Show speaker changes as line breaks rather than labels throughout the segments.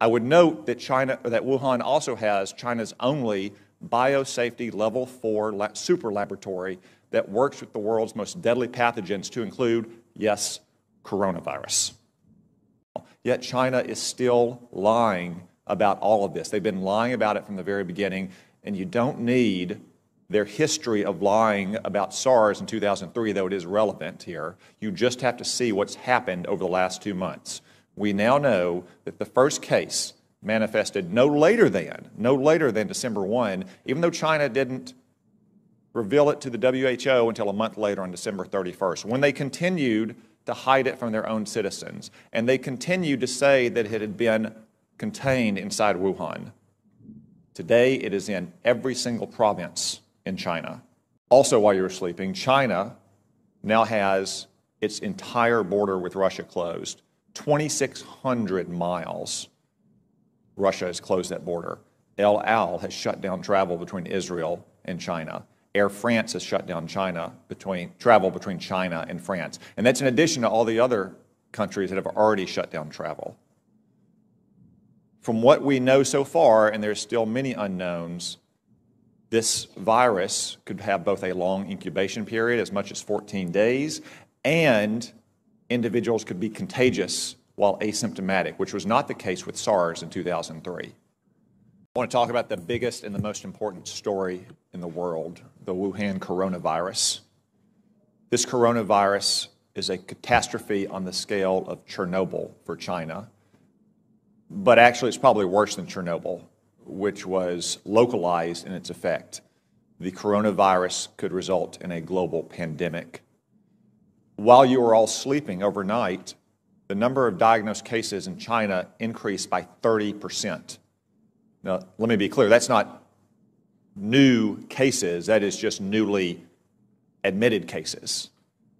I would note that China, that Wuhan also has China's only biosafety level four super laboratory that works with the world's most deadly pathogens to include, yes, coronavirus. Yet China is still lying about all of this. They've been lying about it from the very beginning, and you don't need their history of lying about SARS in 2003, though it is relevant here. You just have to see what's happened over the last two months. We now know that the first case manifested no later than, no later than December 1, even though China didn't reveal it to the WHO until a month later on December 31st, when they continued to hide it from their own citizens. And they continued to say that it had been contained inside Wuhan. Today, it is in every single province in China. Also, while you were sleeping, China now has its entire border with Russia closed. 2,600 miles, Russia has closed that border. El Al has shut down travel between Israel and China. Air France has shut down China between travel between China and France. And that's in addition to all the other countries that have already shut down travel. From what we know so far, and there's still many unknowns, this virus could have both a long incubation period, as much as 14 days, and individuals could be contagious while asymptomatic, which was not the case with SARS in 2003. I want to talk about the biggest and the most important story in the world the Wuhan coronavirus. This coronavirus is a catastrophe on the scale of Chernobyl for China, but actually, it's probably worse than Chernobyl, which was localized in its effect. The coronavirus could result in a global pandemic. While you were all sleeping overnight, the number of diagnosed cases in China increased by 30 percent. Now, let me be clear, that's not new cases, that is just newly admitted cases.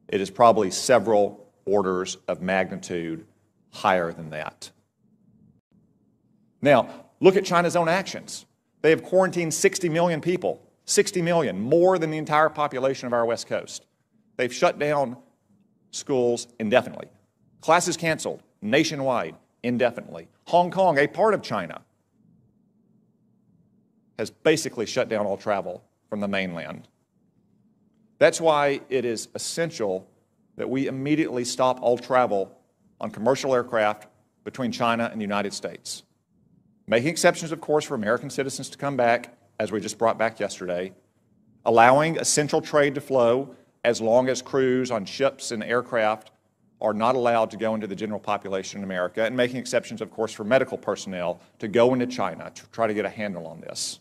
It is probably several orders of magnitude higher than that. Now, look at China's own actions. They have quarantined 60 million people, 60 million, more than the entire population of our West Coast. They've shut down schools indefinitely. Classes canceled nationwide indefinitely. Hong Kong, a part of China, has basically shut down all travel from the mainland. That's why it is essential that we immediately stop all travel on commercial aircraft between China and the United States. Making exceptions, of course, for American citizens to come back, as we just brought back yesterday, allowing essential trade to flow as long as crews on ships and aircraft are not allowed to go into the general population in America, and making exceptions, of course, for medical personnel to go into China to try to get a handle on this.